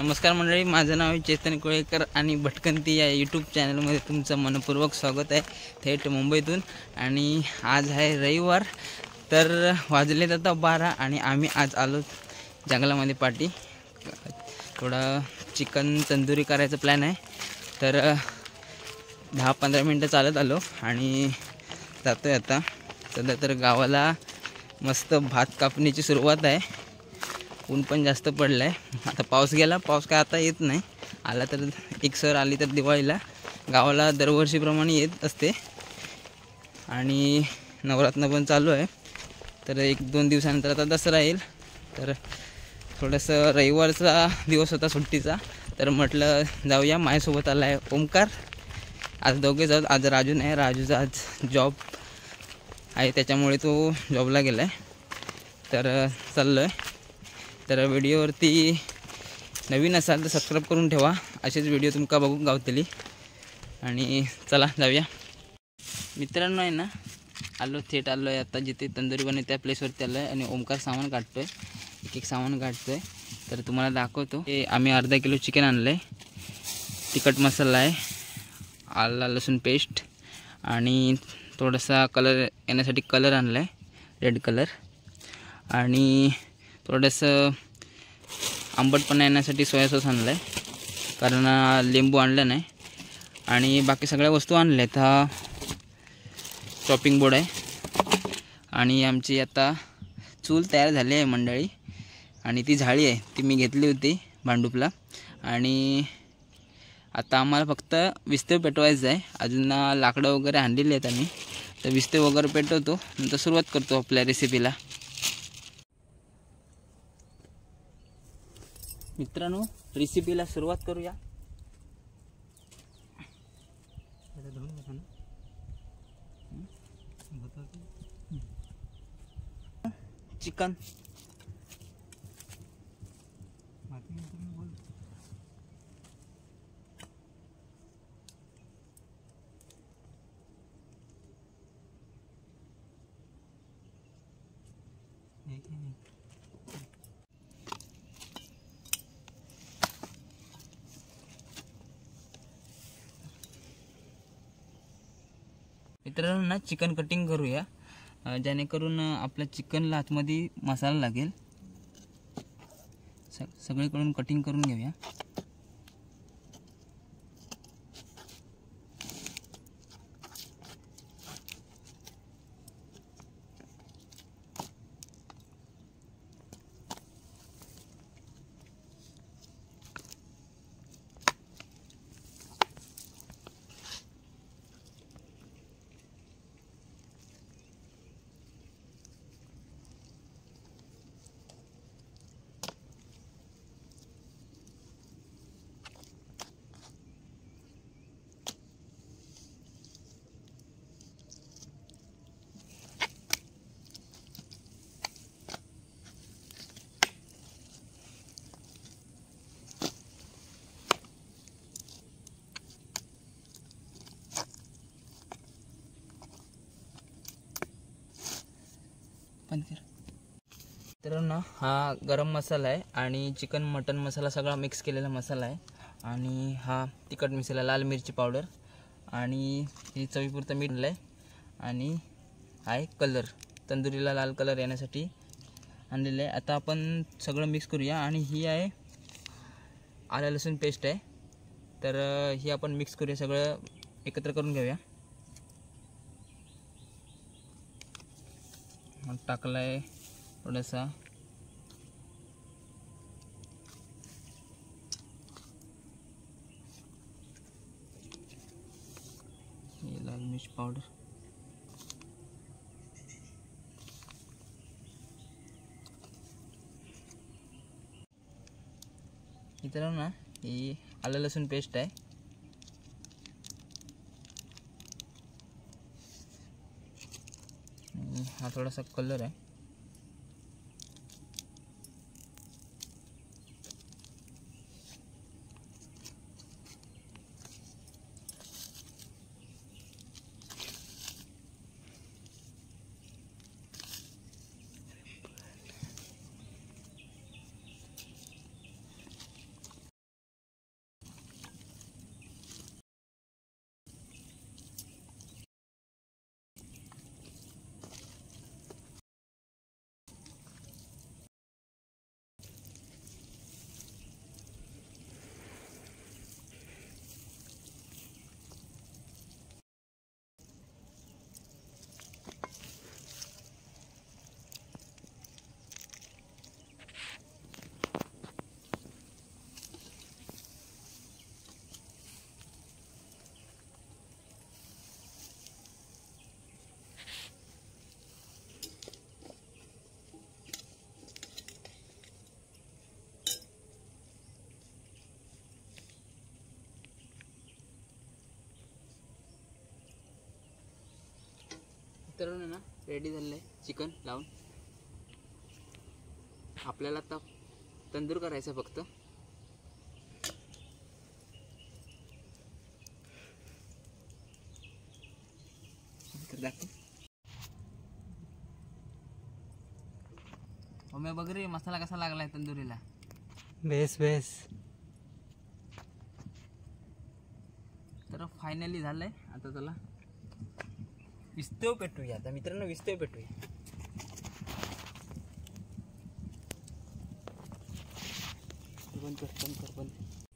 नमस्कार मंडळी माझं नाव आहे चेतन कोळेकर आणि भटकंती या यूट्यूब चॅनलमध्ये तुमचं मनपूर्वक स्वागत आहे थेट मुंबईतून. आणि आज आहे रविवार तर वाजलेत आता बारा आणि आम्ही आज आलो जंगलामध्ये पाठी थोडा चिकन तंदुरी करायचा प्लॅन आहे. तर दहा पंधरा मिनटं चालत आलो आणि जातो आहे आता. सध्या तर गावाला मस्त भात कापणीची सुरुवात आहे. ऊन पण जास्त पडलं आहे आता पाऊस गेला पाऊस काय आता येत नाही. आला तर एक सर आली तर दिवाळीला. गावाला दरवर्षीप्रमाणे येत असते. आणि नवरात्र पण चालू आहे. तर एक दोन दिवसानंतर आता दसरा येईल. तर थोडंसं रविवारचा दिवस होता सुट्टीचा. तर म्हटलं जाऊया. माझ्यासोबत आला आहे ओमकार. आज दोघे जाऊ आज राजू नाही. राजूचा आज जॉब आहे. त्याच्यामुळे तो जॉबला गेला आहे तर चाललो आहे तर व्हिडिओवरती नवीन असाल तर सबस्क्राईब करून ठेवा. असेच व्हिडिओ तुमका बघून गावतली. आणि चला जाऊया. मित्रांनो आहे ना आलो थेट आलो आहे आता जिथे तंदुरी बनते त्या प्लेसवरती आलो आहे आणि ओमकार सामान काढतो आहे एक एक सामान काढतो आहे तर तुम्हाला दाखवतो. हे आम्ही अर्धा किलो चिकन आणलं आहे तिखट मसाला आहे. आला लसूण पेस्ट आणि थोडासा कलर येण्यासाठी कलर आणला आहे रेड कलर आणि थोडंसं आंबटपणा येण्यासाठी सोया सॉस आणलं आहे कारण लिंबू आणलं नाही. आणि बाकी सगळ्या वस्तू आणल्या आहेत हा चॉपिंग बोर्ड आहे. आणि आमची आता चूल तयार झाली आहे मंडळी. आणि ती झाळी आहे. ती मी घेतली होती भांडूपला. आणि आता आम्हाला फक्त विस्ते पेटवायचं आहे. अजून लाकडं वगैरे आणलेली आहेत आम्ही. तर विस्ते वगैरे पेटवतो. नंतर सुरुवात करतो आपल्या रेसिपीला मित्रांनो रेसिपीला सुरुवात करूया. चिकन. मित्रांनो ना चिकन कटिंग करूया. जेणेकरून आपल्या चिकनला आतमध्ये मसाला लागेल. स सगळीकडून कटिंग करून घेऊया. पण कर. तर ना हा गरम मसाला आहे आणि चिकन मटन मसाला सगळा मिक्स केलेला मसाला आहे. आणि हा तिखट मिसळला लाल मिरची पावडर आणि ही चवीपुरतं मीठ आहे आणि आहे कलर तंदुरीला लाल कलर येण्यासाठी आणलेलं आहे. आता आपण सगळं मिक्स करूया. आणि ही आहे आलं लसूण पेस्ट आहे. तर ही आपण मिक्स करूया. सगळं एकत्र करून घेऊया. मग टाकला आहे थोडासा. हे लाल मिर्च पावडर. इतर ना ही आलं लसूण पेस्ट आहे. हा थोडासा कलर आहे. मित्रांनो ना रेडी झालेलं आहे. चिकन लावून. आपल्याला आता तंदूर करायचं फक्त. दाखव. बघ रे मसाला कसा लागलाय तंदुरीला. Base base. तर फायनली झालंय. आता त्याला विस्तव पेटूया. आता मित्रांनो विस्तव पेटूया. बंद कर बंद कर बंद.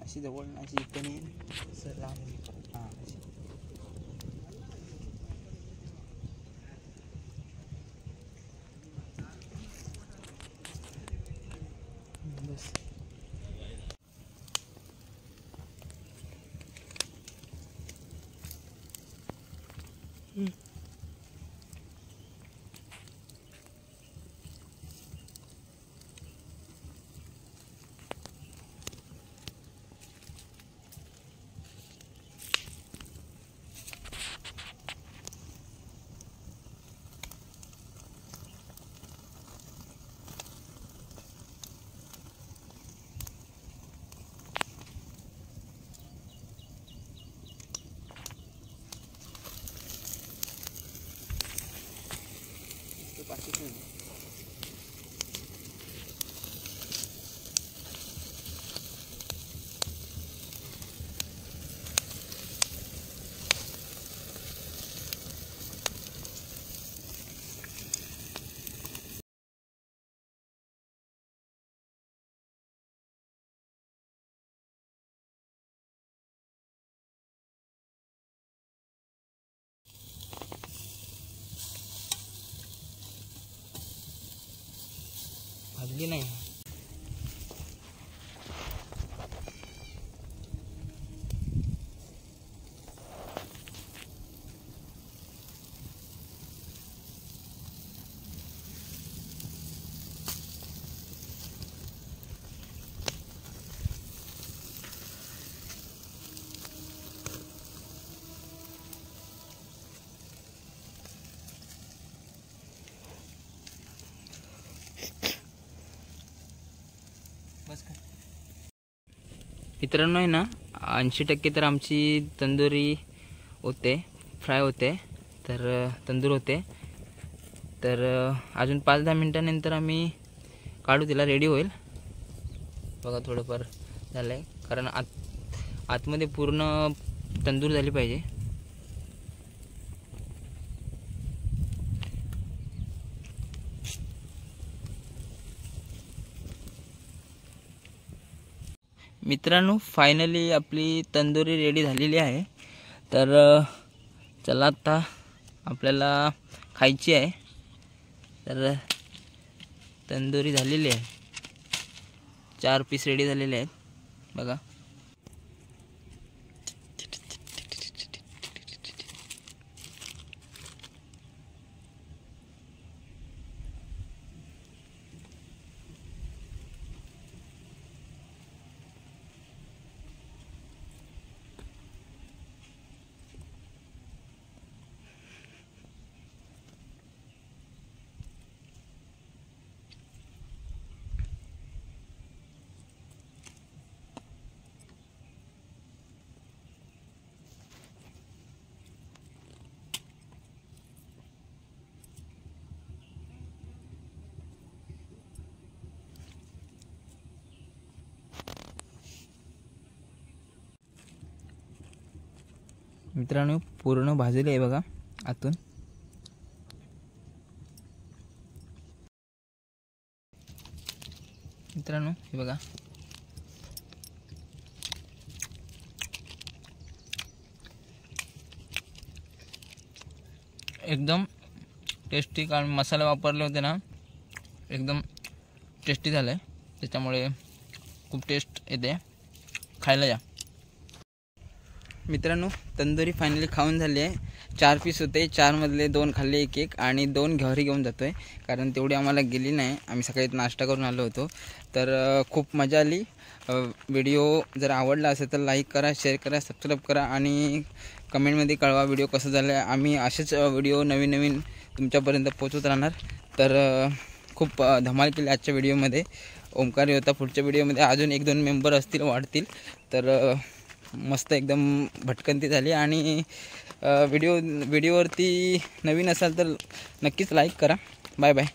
I see the wall, I see the penny. Salam. Ah, तो पाठीत नाही. मित्रांनो आहे ना ऐंशी टक्के तर आमची तंदुरी होते फ्राय होते तर तंदूर होते. तर अजून पाच दहा मिनटानंतर आम्ही काढू तिला रेडी होईल. बघा थोडंफार झालं आहे कारण आत आतमध्ये पूर्ण तंदूर झाली पाहिजे. मित्रांनो फायनली आपली तंदुरी रेडी झालेली आहे. तर चला आता आपल्याला खायची आहे. तर तंदुरी झालेली आहे. चार पीस रेडी झालेले आहेत. बघा. मित्रांनो पूर्ण भाजले आहे बघा आतून. मित्रांनो हे बघा. एकदम टेस्टी कारण मसाले वापरले होते ना एकदम टेस्टी झालं आहे त्याच्यामुळे खूप टेस्ट येते. खायला या. मित्रांनो तंदुरी फायनली खाऊन झाली आहे. चार पीस होते. चारमधले दोन खाल्ले एक एक आणि दोन घरी घेऊन जातो आहे कारण तेवढी आम्हाला गेली नाही. आम्ही सकाळी नाश्ता करून आलो होतो. तर खूप मजा आली. व्हिडिओ जर आवडला असेल तर लाईक करा शेअर करा सबस्क्राईब करा आणि कमेंटमध्ये कळवा व्हिडिओ कसं झालं आहे आम्ही असेच व्हिडिओ नवीन नवीन तुमच्यापर्यंत पोचवत राहणार. तर खूप धमाल केली आजच्या व्हिडिओमध्ये ओंकार होता. पुढच्या व्हिडिओमध्ये अजून एक दोन मेंबर असतील वाढतील. तर मस्त एकदम भटकंती झाली आणि व्हिडिओ व्हिडिओवरती नवीन असाल तर नक्कीच लाईक करा. Bye bye